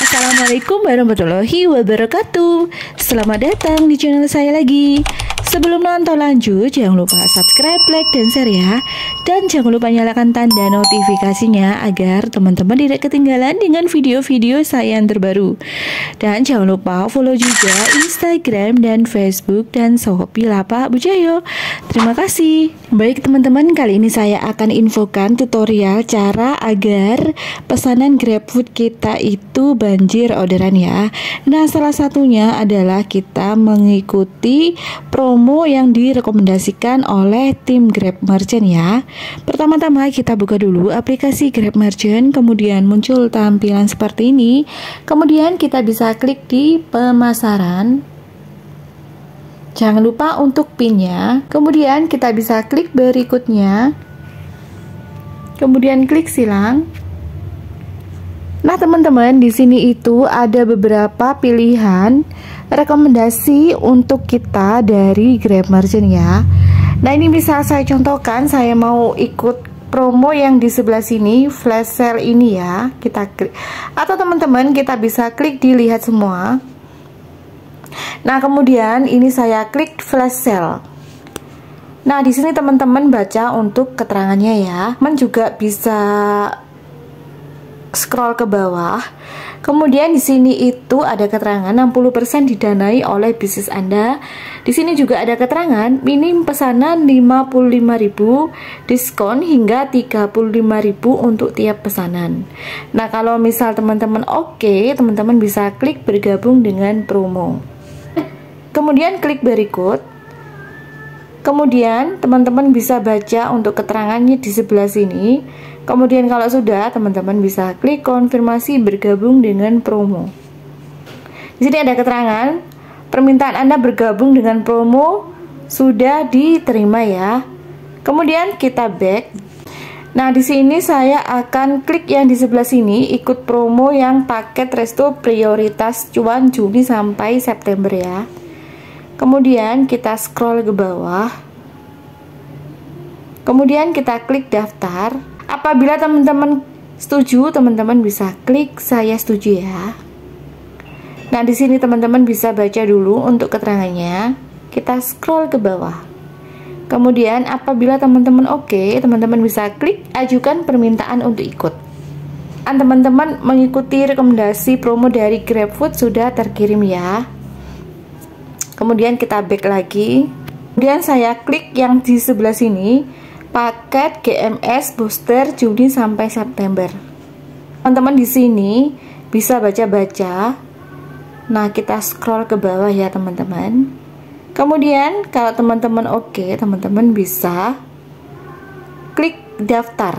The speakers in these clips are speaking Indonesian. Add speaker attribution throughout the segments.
Speaker 1: Assalamualaikum warahmatullahi wabarakatuh. Selamat datang di channel saya lagi Sebelum nonton lanjut, jangan lupa subscribe, like, dan share ya. Dan jangan lupa nyalakan tanda notifikasinya agar teman-teman tidak ketinggalan dengan video-video saya yang terbaru. Dan jangan lupa follow juga Instagram dan Facebook dan Shopee Lapak Bujayo. Terima kasih. Baik teman-teman, kali ini saya akan infokan tutorial cara agar pesanan GrabFood kita itu banjir orderan ya. Nah, salah satunya adalah kita mengikuti promo promo yang direkomendasikan oleh tim Grab Merchant ya. Pertama-tama kita buka dulu aplikasi Grab Merchant, kemudian muncul tampilan seperti ini. Kemudian kita bisa klik di pemasaran. Jangan lupa untuk pinnya. Kemudian kita bisa klik berikutnya. Kemudian klik silang. Nah, teman-teman, di sini itu ada beberapa pilihan rekomendasi untuk kita dari Grab Merchant ya. Nah, ini bisa saya contohkan, saya mau ikut promo yang di sebelah sini, flash sale ini ya. Kita klik. Atau teman-teman, kita bisa klik dilihat semua. Nah, kemudian ini saya klik flash sale. Nah, di sini teman-teman baca untuk keterangannya ya. Teman juga bisa scroll ke bawah. Kemudian di sini itu ada keterangan 60% didanai oleh bisnis Anda. Di sini juga ada keterangan minim pesanan 55.000 diskon hingga 35.000 untuk tiap pesanan. Nah, kalau misal teman-teman oke, okay, teman-teman bisa klik bergabung dengan promo. Kemudian klik berikut. Kemudian teman-teman bisa baca untuk keterangannya di sebelah sini. Kemudian kalau sudah, teman-teman bisa klik konfirmasi bergabung dengan promo. Di sini ada keterangan, permintaan Anda bergabung dengan promo sudah diterima ya. Kemudian kita back. Nah, di sini saya akan klik yang di sebelah sini ikut promo yang paket resto prioritas cuan Juni sampai September ya. Kemudian kita scroll ke bawah. Kemudian kita klik daftar. Apabila teman-teman setuju, teman-teman bisa klik saya setuju ya. Nah, di sini teman-teman bisa baca dulu untuk keterangannya. Kita scroll ke bawah. Kemudian apabila teman-teman oke, okay, teman-teman bisa klik ajukan permintaan untuk ikut. Teman-teman mengikuti rekomendasi promo dari GrabFood sudah terkirim ya kemudian kita back lagi. Kemudian saya klik yang di sebelah sini paket GMS booster Juni sampai September. Teman-teman di sini bisa baca-baca. Nah kita scroll ke bawah ya teman-teman. Kemudian kalau teman-teman oke okay, teman-teman bisa klik daftar.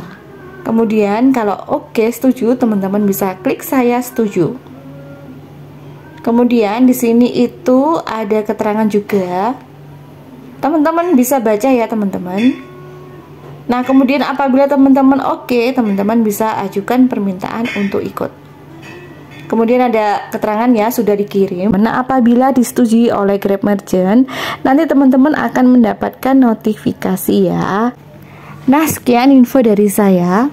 Speaker 1: Kemudian kalau oke okay, setuju teman-teman bisa klik saya setuju Kemudian di sini itu ada keterangan juga. Teman-teman bisa baca ya, teman-teman. Nah, kemudian apabila teman-teman oke, okay, teman-teman bisa ajukan permintaan untuk ikut. Kemudian ada keterangan ya sudah dikirim. Nah, apabila disetujui oleh Grab Merchant, nanti teman-teman akan mendapatkan notifikasi ya. Nah, sekian info dari saya.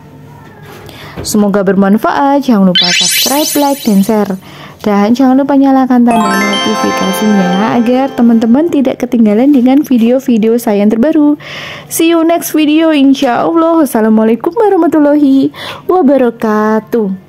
Speaker 1: Semoga bermanfaat. Jangan lupa subscribe, like, dan share. Dan jangan lupa nyalakan tanda notifikasinya agar teman-teman tidak ketinggalan dengan video-video saya yang terbaru. See you next video insya Allah. Wassalamualaikum warahmatullahi wabarakatuh.